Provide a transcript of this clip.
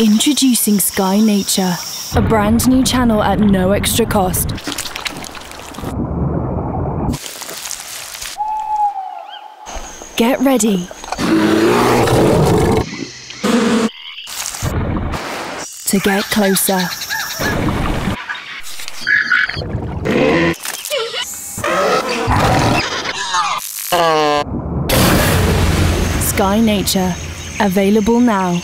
Introducing Sky Nature, a brand new channel at no extra cost. Get ready. To get closer. Sky Nature, available now.